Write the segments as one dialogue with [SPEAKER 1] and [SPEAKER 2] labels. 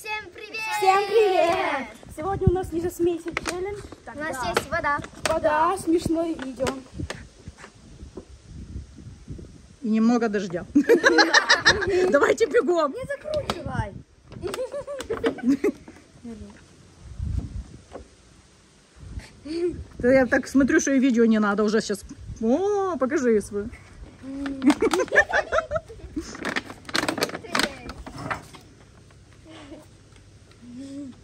[SPEAKER 1] Всем привет!
[SPEAKER 2] Всем привет! Сегодня у нас не засмейся челлендж.
[SPEAKER 1] У нас есть вода.
[SPEAKER 2] вода, смешное видео.
[SPEAKER 3] И немного дождя. Давайте бегом.
[SPEAKER 2] Не закручивай.
[SPEAKER 3] Да я так смотрю, что и видео не надо уже сейчас. О, покажи свою.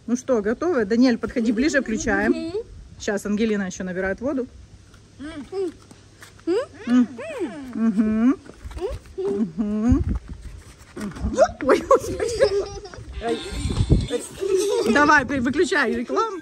[SPEAKER 3] Ну что, готовы? Даниэль, подходи ближе, включаем. Сейчас Ангелина еще набирает воду. Ой. Давай, выключай рекламу.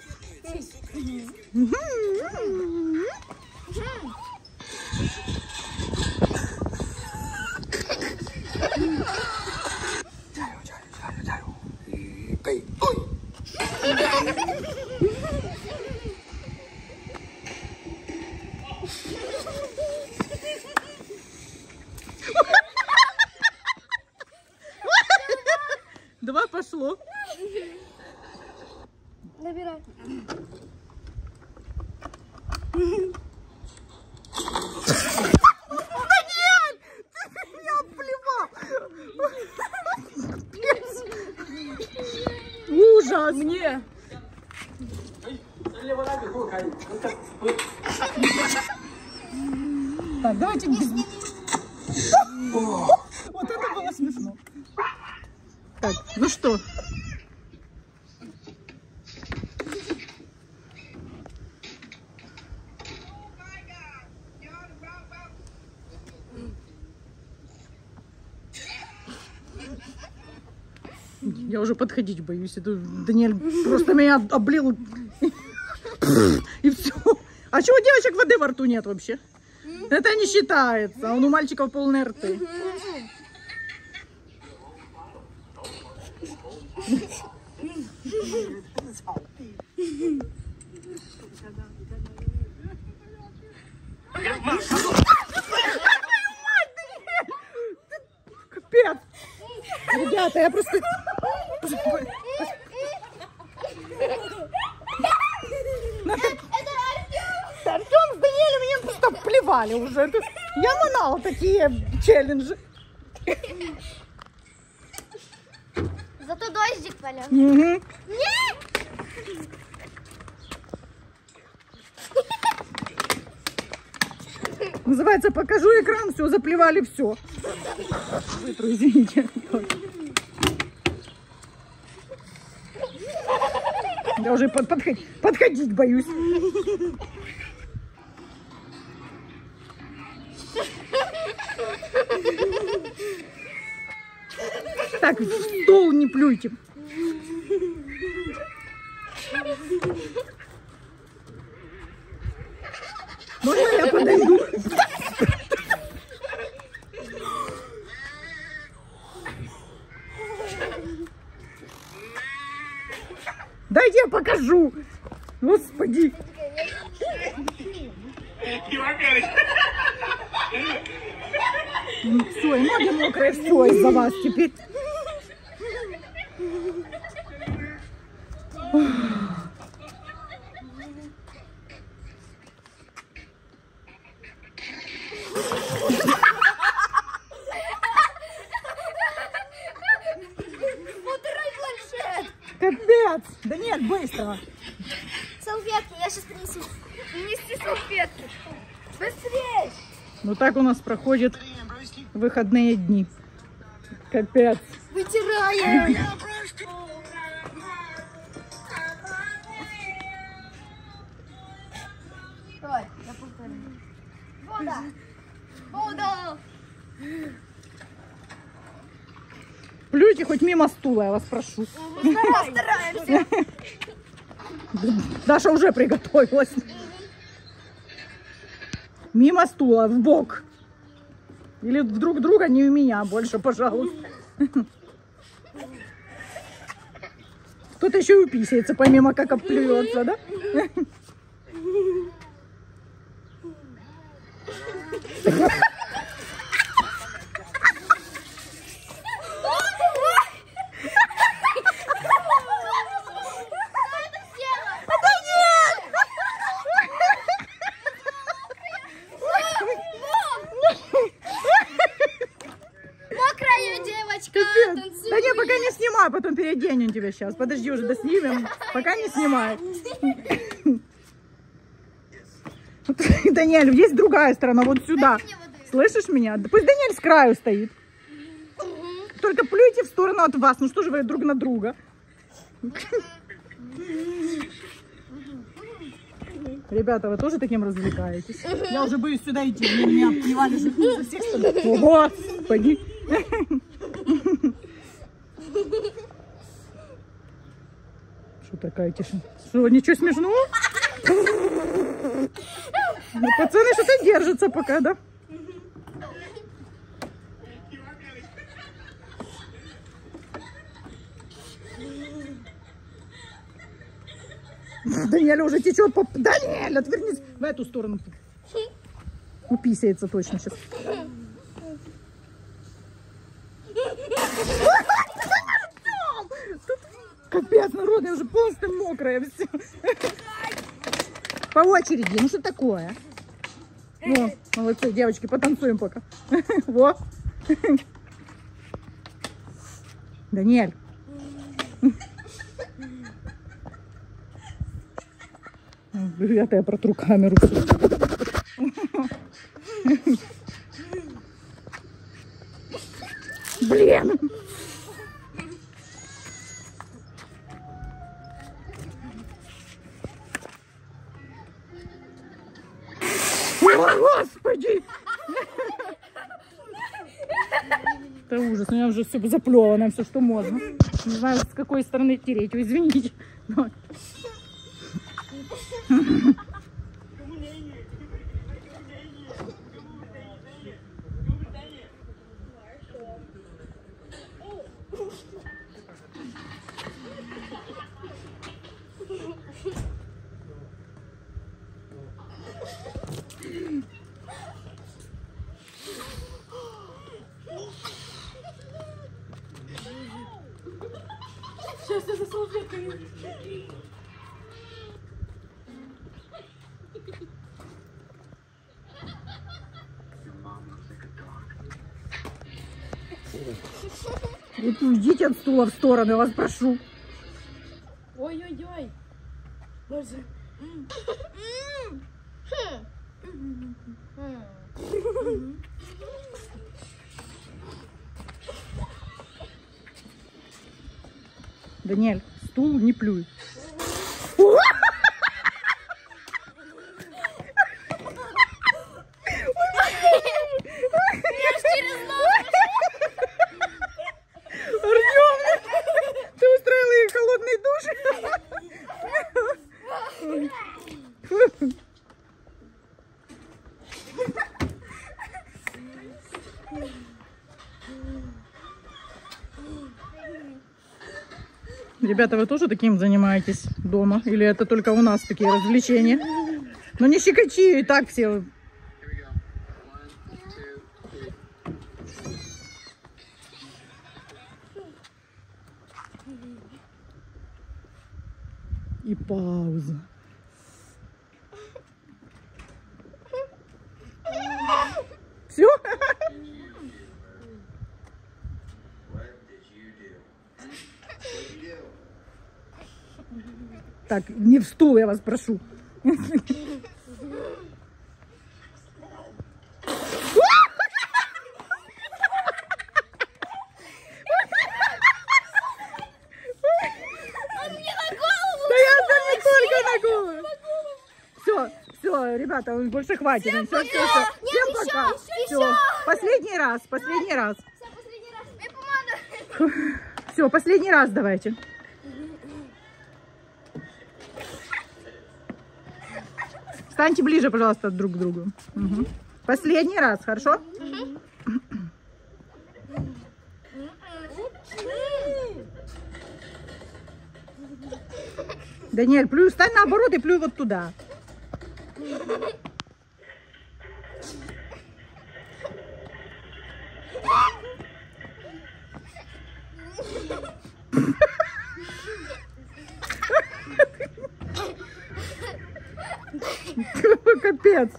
[SPEAKER 3] Давай пошло.
[SPEAKER 1] Набирай.
[SPEAKER 3] Даниэль, ты меня обплевал. Ужас. Мне. Так, давайте. Вот это было смешно. Так, ну что? Я уже подходить боюсь. Это Даниэль просто меня облил. И все. А чего девочек воды во рту нет вообще? Это не считается. Он у мальчиков полные рты. Капец. Ребята, я просто... Артем с Даниэлем меня плевали уже. Я манал такие челленджи.
[SPEAKER 1] Зато дождик полет.
[SPEAKER 3] Мгм. Называется, покажу экран, все, заплевали все. Вытру, извините. Я уже под- подход- подходить боюсь. Так, в стол не плюйте. Можно я подойду? Дайте я покажу. Господи. Все, и ноги мокрые, все из-за вас теперь. Капец. Да нет, быстро.
[SPEAKER 1] Салфетки, я сейчас принесу. Принести салфетки. Быстрее.
[SPEAKER 3] Ну так у нас проходят выходные дни. Капец.
[SPEAKER 1] Вытираем. Вода. Вода.
[SPEAKER 3] Плюйте хоть мимо стула, я вас прошу.
[SPEAKER 1] Постараемся.
[SPEAKER 3] Даша уже приготовилась. Мимо стула, в бок. Или друг друга, не у меня больше, пожалуйста. Кто-то еще и уписается, помимо как оплюется, да? Потом переоденем тебя сейчас. Подожди, уже доснимем. Пока не снимай. Даниэль, есть другая сторона, вот сюда. Слышишь меня? Да Пусть Даниэль с краю стоит. Только плюйте в сторону от вас. Ну что же вы друг на друга? Ребята, вы тоже таким развлекаетесь? Я уже боюсь сюда идти. Меня обплевали со всех сторон. О, Господи! Что такая тишина? Что, ничего смешного? Ну, пацаны что-то держатся пока, да? Даниэль уже течет по... Даниэль, отвернись в эту сторону. Уписается точно сейчас. Капец, народ, я уже полностью мокрая все. По очереди, ну что такое? Во, молодцы, девочки, потанцуем пока. Во. Даниэль. Ребята, я протру камеру. Это ужас, у меня уже все заплевано, все, что можно. Не знаю, с какой стороны тереть, извините. Но- Вот уйдите от стула в сторону, я вас прошу.
[SPEAKER 2] Ой-ой-ой. Боже.
[SPEAKER 3] Даниэль, стул не плюй. Ребята, вы тоже таким занимаетесь дома? Или это только у нас такие развлечения? Ну не щекочи, и так все. И пауза. Так, не в стул, я вас прошу. Ребята, больше хватит. Все, все, все. Всем пока. Все, последний раз, последний раз.
[SPEAKER 1] Все, последний раз. Мне помада.
[SPEAKER 3] Все, последний раз давайте. Встаньте ближе, пожалуйста, друг к другу. Мгм. Последний раз, хорошо? Даниэль, плюй, встань наоборот и плюй вот туда. Капец.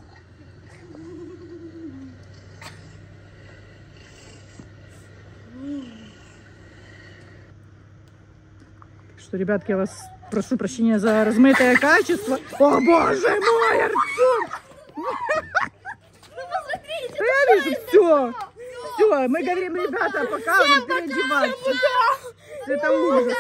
[SPEAKER 3] что, ребятки, я вас прошу прощения за размытое качество. О, боже мой, Артем!
[SPEAKER 1] Посмотрите.
[SPEAKER 3] Я вижу, все. Все, мы говорим, ребята, пока вы переодеваться. Это ужас.